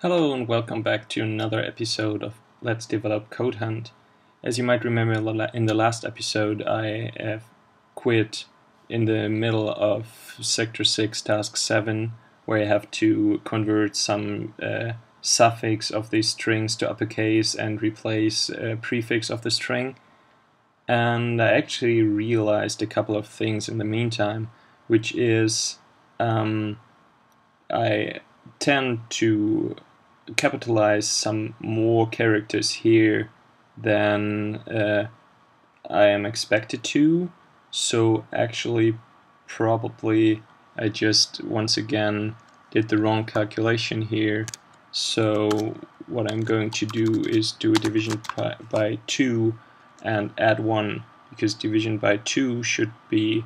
Hello and welcome back to another episode of Let's Develop Code Hunt. As you might remember in the last episode, I have quit in the middle of Sector 6 Task 7, where I have to convert some uh, suffix of these strings to uppercase and replace a prefix of the string. And I actually realized a couple of things in the meantime, which is um, I tend to capitalize some more characters here than uh, I am expected to. So actually, probably I just once again did the wrong calculation here. So what I'm going to do is do a division by, by 2 and add 1 because division by 2 should be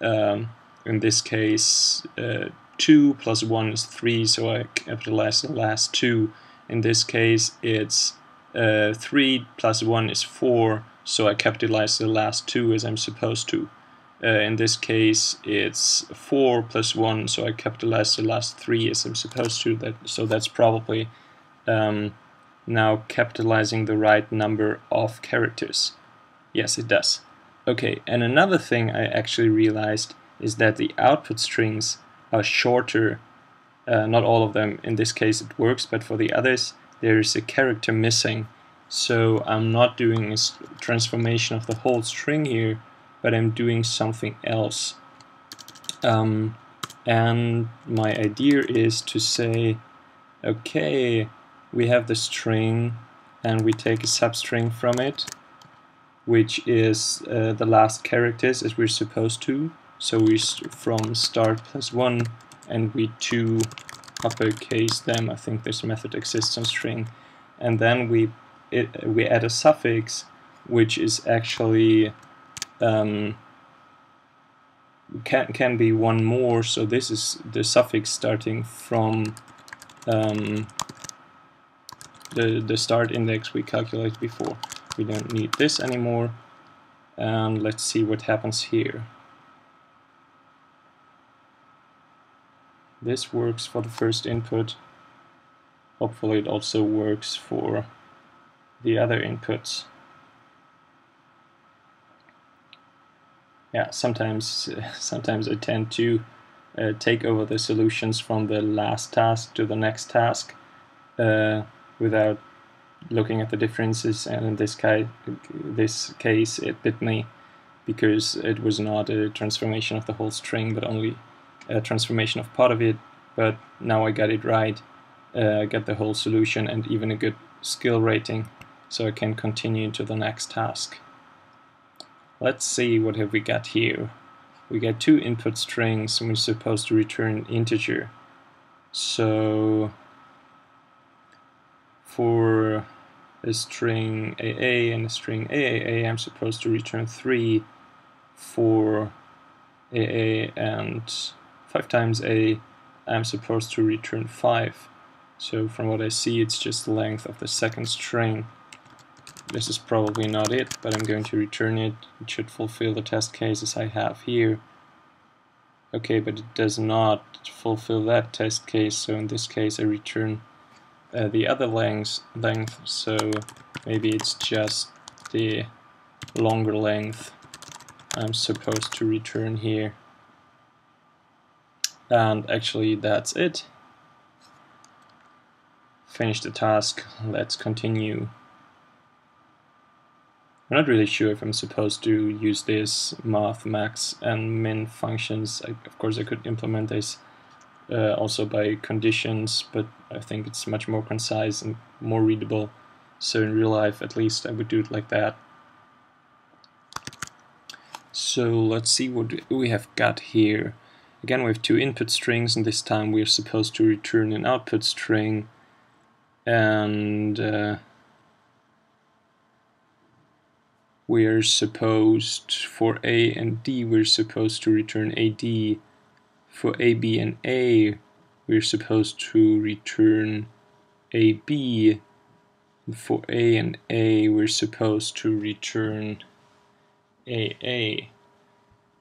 um, in this case uh, 2 plus 1 is 3, so I capitalize the last 2. In this case, it's uh, 3 plus 1 is 4, so I capitalize the last 2 as I'm supposed to. Uh, in this case, it's 4 plus 1, so I capitalize the last 3 as I'm supposed to. That So that's probably um, now capitalizing the right number of characters. Yes, it does. Okay, and another thing I actually realized is that the output strings are shorter. Uh, not all of them, in this case it works, but for the others there is a character missing. So I'm not doing a transformation of the whole string here, but I'm doing something else. Um, and my idea is to say, okay, we have the string and we take a substring from it, which is uh, the last characters as we're supposed to. So we from start plus 1 and we 2 uppercase them. I think this method exists on string. And then we it, we add a suffix which is actually um, can can be one more. So this is the suffix starting from um, the the start index we calculated before. We don't need this anymore. And let's see what happens here. This works for the first input. Hopefully it also works for the other inputs. Yeah, sometimes sometimes I tend to uh, take over the solutions from the last task to the next task uh, without looking at the differences and in this, this case it bit me because it was not a transformation of the whole string but only transformation of part of it, but now I got it right, uh, got the whole solution and even a good skill rating, so I can continue to the next task. Let's see what have we got here. We get two input strings and we're supposed to return integer. So for a string AA and a string AAA, I'm supposed to return 3 for AA and 5 times a, I'm supposed to return 5. So from what I see, it's just the length of the second string. This is probably not it, but I'm going to return it. It should fulfill the test cases I have here. Okay, but it does not fulfill that test case, so in this case I return uh, the other length, length, so maybe it's just the longer length I'm supposed to return here. And actually that's it. Finish the task, let's continue. I'm not really sure if I'm supposed to use this math, max, and min functions. I, of course I could implement this uh, also by conditions, but I think it's much more concise and more readable. So in real life, at least, I would do it like that. So let's see what we have got here. Again, we have two input strings, and this time we're supposed to return an output string. And uh, we're supposed, for A and D, we're supposed to return AD. For A, B, and A, we're supposed to return AB. For A and A, we're supposed to return AA,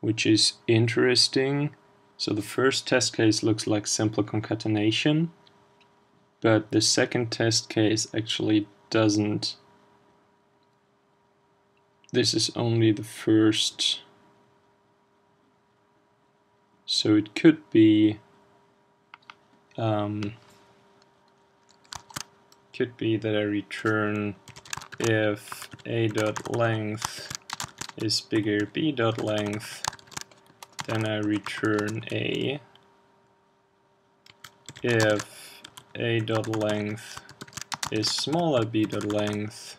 which is interesting so the first test case looks like simple concatenation. but the second test case actually doesn't. This is only the first. So it could be um, could be that I return if a dot length is bigger b dot length, then I return a. If a dot length is smaller b dot length,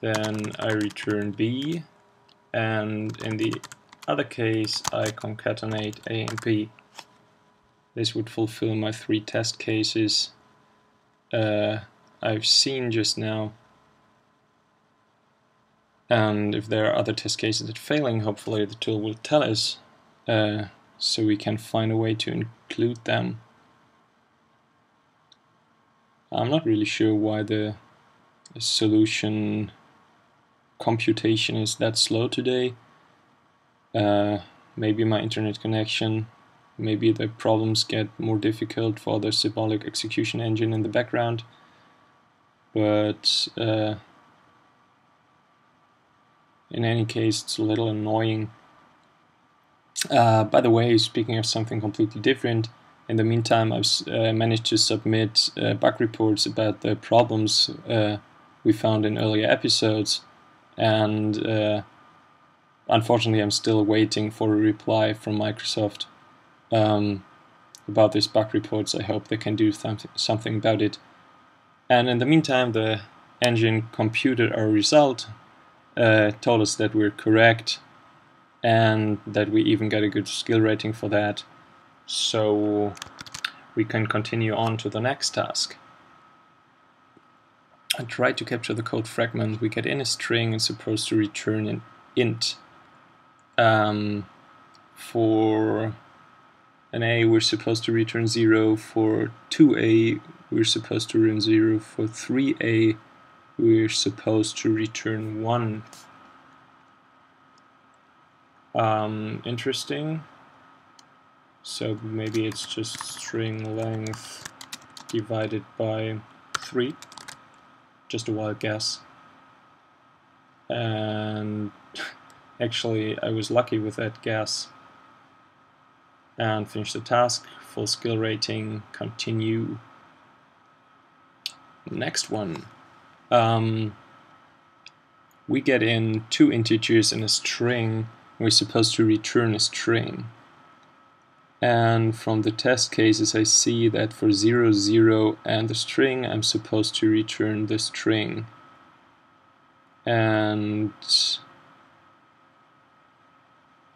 then I return b, and in the other case I concatenate a and b. This would fulfill my three test cases uh, I've seen just now. And if there are other test cases that failing, hopefully the tool will tell us uh, so we can find a way to include them. I'm not really sure why the solution computation is that slow today. Uh, maybe my internet connection, maybe the problems get more difficult for the symbolic execution engine in the background. But uh, in any case, it's a little annoying. Uh, by the way, speaking of something completely different, in the meantime, I've uh, managed to submit uh, bug reports about the problems uh, we found in earlier episodes, and uh, unfortunately, I'm still waiting for a reply from Microsoft um, about these bug reports. I hope they can do something about it. And in the meantime, the engine computed our result, uh, told us that we're correct, and that we even get a good skill rating for that. So we can continue on to the next task. I try to capture the code fragment. We get in a string and supposed to return an int. Um, for an a we're supposed to return 0, for 2a we're supposed to return 0, for 3a we're supposed to return 1. Um, interesting. So maybe it's just string length divided by 3. Just a wild guess. And actually I was lucky with that guess. And finish the task, full skill rating, continue. Next one. Um, we get in two integers and a string. We're supposed to return a string. And from the test cases, I see that for 0, 0 and the string, I'm supposed to return the string. And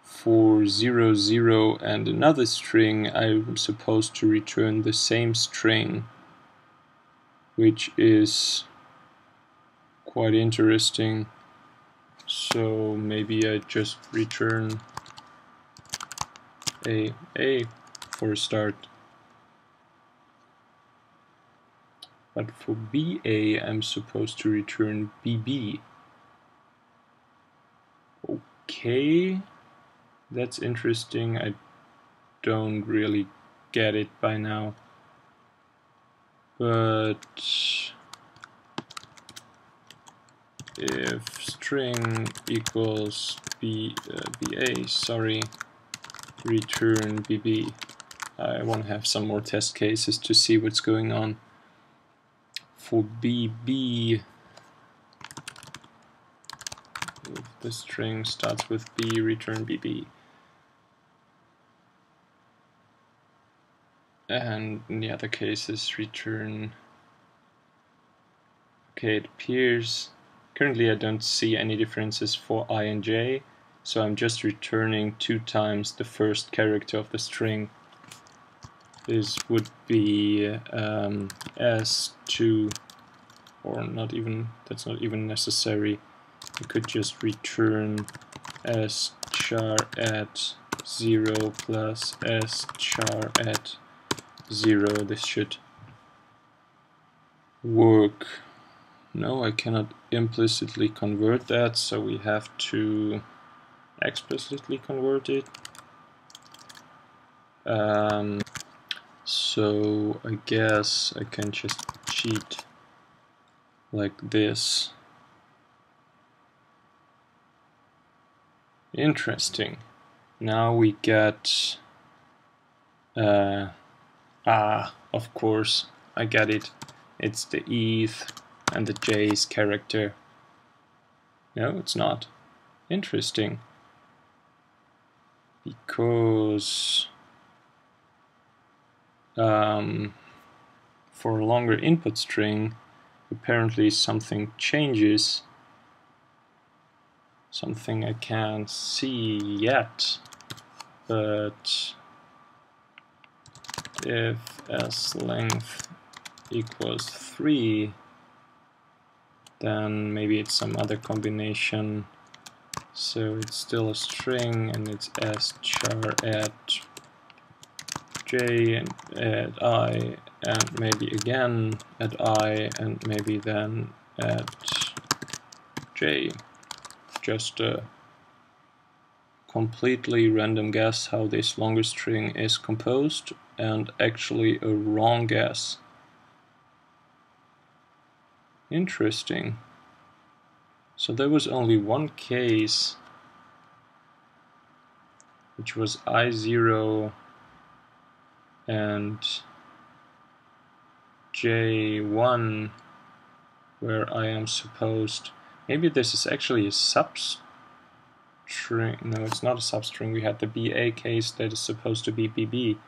for 0, 0 and another string, I'm supposed to return the same string, which is quite interesting. So maybe I just return a A for a start. But for BA, I'm supposed to return BB. Okay, that's interesting. I don't really get it by now. But if string equals b, uh, ba, sorry, return bb. I want to have some more test cases to see what's going on. For bb, if the string starts with b, return bb. And in the other cases, return. Okay, it appears. Currently, I don't see any differences for i and j. So I'm just returning two times the first character of the string. This would be um, S2, or not even, that's not even necessary. You could just return S char at 0 plus S char at 0. This should work. No, I cannot implicitly convert that, so we have to explicitly converted. Um, So I guess I can just cheat like this. Interesting. Now we get... Uh, ah, of course, I get it. It's the ETH and the J's character. No, it's not. Interesting. Because um, for a longer input string, apparently something changes. Something I can't see yet, but if s length equals 3, then maybe it's some other combination. So it's still a string and it's s char at j and at i and maybe again at i and maybe then at j. Just a completely random guess how this longer string is composed and actually a wrong guess. Interesting. So there was only one case which was I0 and J1 where I am supposed maybe this is actually a substring no it's not a substring. We had the BA case that is supposed to be BB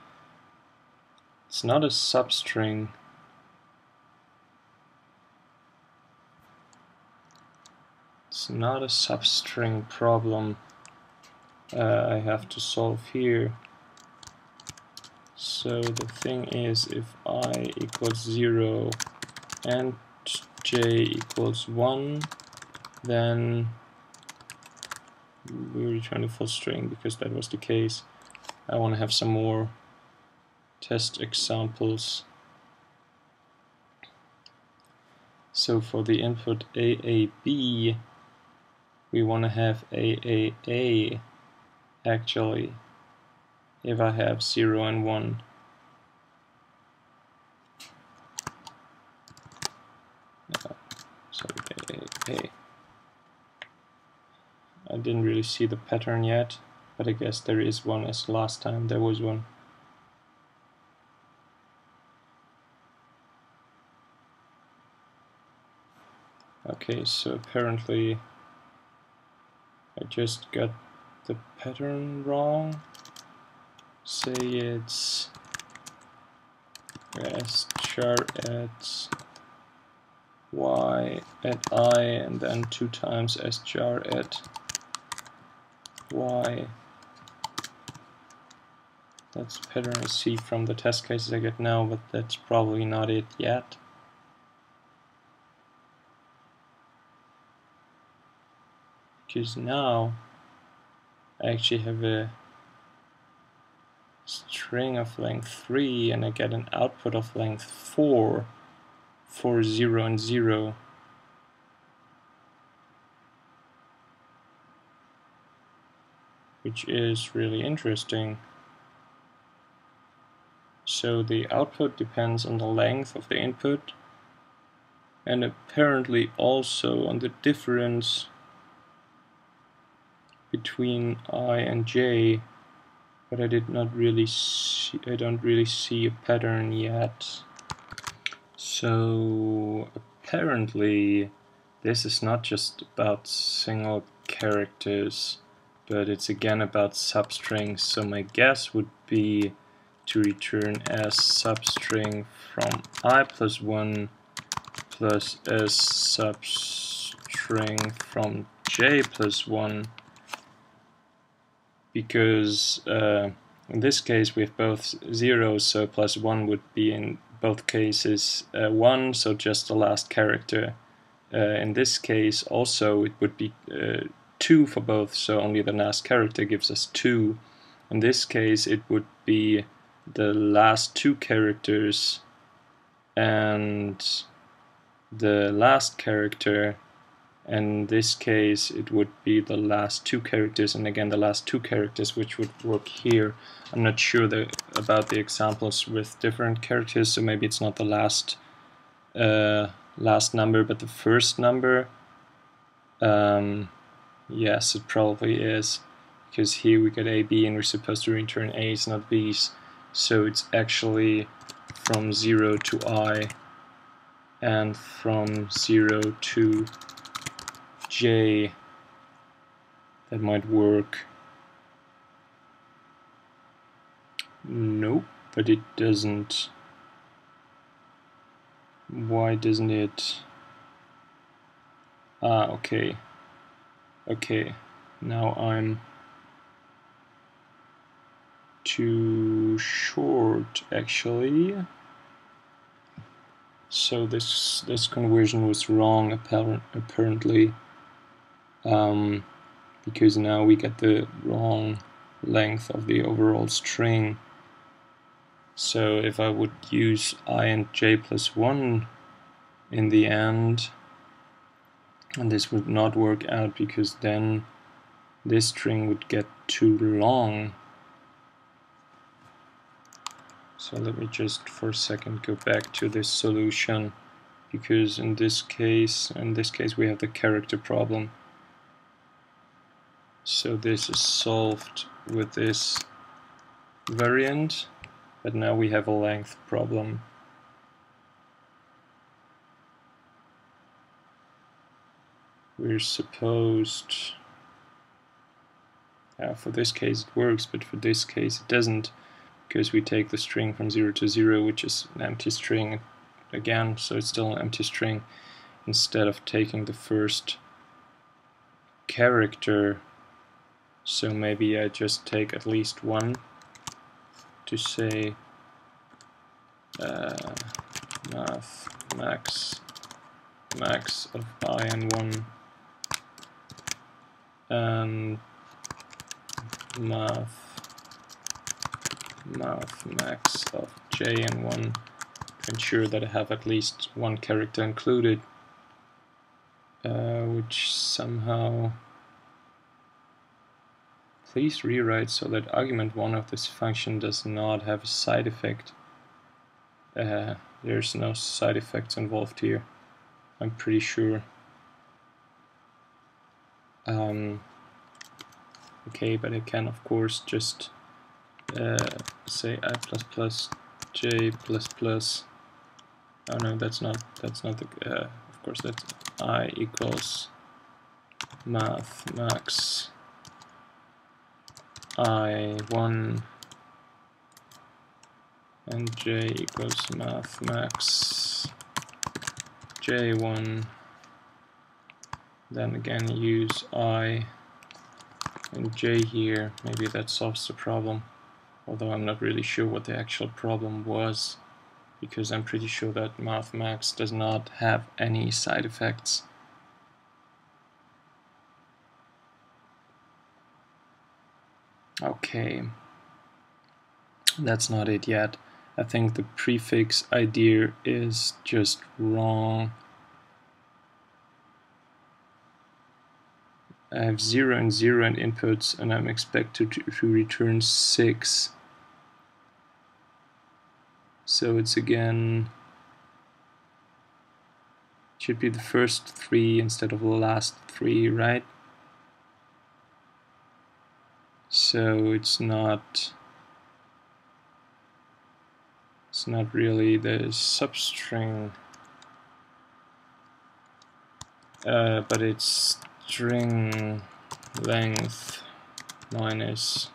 it's not a substring it's not a substring problem uh, I have to solve here so the thing is if i equals 0 and j equals 1 then we return a full string because that was the case. I want to have some more test examples. So for the input AAB we want to have AAA actually if I have 0 and 1. Uh, sorry. I didn't really see the pattern yet, but I guess there is one as last time there was one. Okay, so apparently I just got the pattern wrong say it's s char at y at i and then two times s char at y. That's pattern I see from the test cases I get now, but that's probably not it yet. Because now I actually have a string of length 3 and I get an output of length 4 for 0 and 0. Which is really interesting. So the output depends on the length of the input and apparently also on the difference between i and j but I did not really see, I don't really see a pattern yet. So apparently this is not just about single characters, but it's again about substrings. So my guess would be to return as substring from i plus 1 plus s substring from j plus 1 because uh, in this case we have both zeros, so plus 1 would be in both cases uh, 1, so just the last character. Uh, in this case also it would be uh, 2 for both, so only the last character gives us 2. In this case it would be the last two characters and the last character and in this case it would be the last two characters and again the last two characters which would work here. I'm not sure the, about the examples with different characters so maybe it's not the last uh, last number but the first number. Um, yes it probably is because here we get A, B and we're supposed to return A's not B's so it's actually from 0 to I and from 0 to J that might work. Nope, but it doesn't. Why doesn't it? Ah, okay. Okay, now I'm too short actually. So this this conversion was wrong apparent, apparently um, because now we get the wrong length of the overall string. So if I would use i and j plus 1 in the end, and this would not work out because then this string would get too long. So let me just for a second go back to this solution because in this case, in this case we have the character problem. So this is solved with this variant, but now we have a length problem. We're supposed, yeah, for this case it works, but for this case it doesn't, because we take the string from 0 to 0, which is an empty string again, so it's still an empty string, instead of taking the first character so maybe I just take at least one to say uh, math max max of i and 1 and math math max of j and 1 to ensure that I have at least one character included uh, which somehow Please rewrite so that argument 1 of this function does not have a side effect. Uh, there's no side effects involved here. I'm pretty sure. Um, okay, but I can of course just uh, say i plus plus j plus plus. Oh no, that's not that's not the. Uh, of course, that's i equals math max i1 and j equals math max j1 then again use i and j here maybe that solves the problem although I'm not really sure what the actual problem was because I'm pretty sure that math max does not have any side effects Okay, that's not it yet. I think the prefix idea is just wrong. I have 0 and 0 in inputs and I'm expected to, return 6. So it's again should be the first three instead of the last three, right? So it's not it's not really the substring uh, but it's string length minus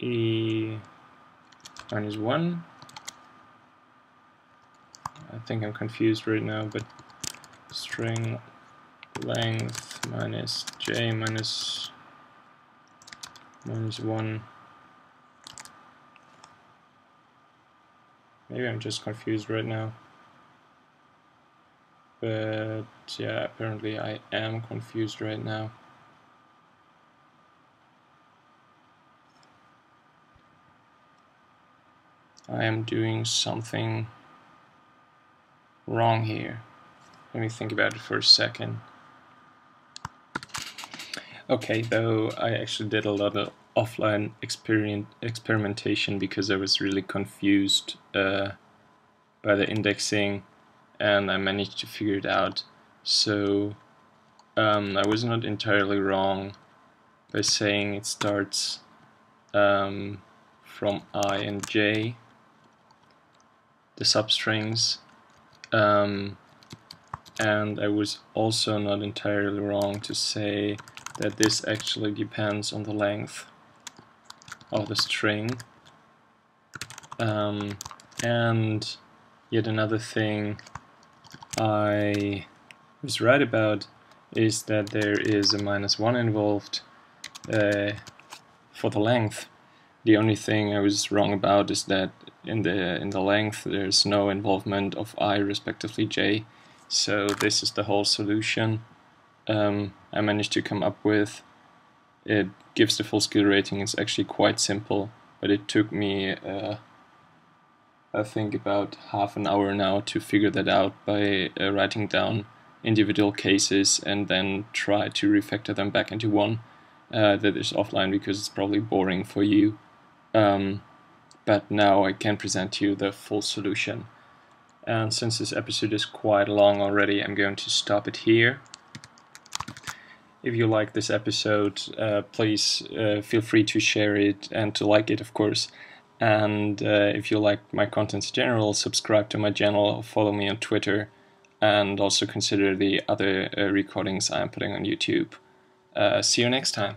e minus 1 I think I'm confused right now but string length minus j minus minus 1 maybe I'm just confused right now but yeah apparently I am confused right now I am doing something wrong here? Let me think about it for a second. Okay, though I actually did a lot of offline experiment experimentation because I was really confused uh, by the indexing and I managed to figure it out. So um, I was not entirely wrong by saying it starts um, from i and j, the substrings, um, and I was also not entirely wrong to say that this actually depends on the length of the string. Um, and yet another thing I was right about is that there is a minus 1 involved uh, for the length. The only thing I was wrong about is that in the in the length there's no involvement of i respectively j. So this is the whole solution um, I managed to come up with. It gives the full skill rating. It's actually quite simple, but it took me uh, I think about half an hour now to figure that out by uh, writing down individual cases and then try to refactor them back into one uh, that is offline because it's probably boring for you. Um, but now I can present you the full solution. And since this episode is quite long already, I'm going to stop it here. If you like this episode, uh, please uh, feel free to share it and to like it, of course. And uh, if you like my content in general, subscribe to my channel, follow me on Twitter, and also consider the other uh, recordings I am putting on YouTube. Uh, see you next time.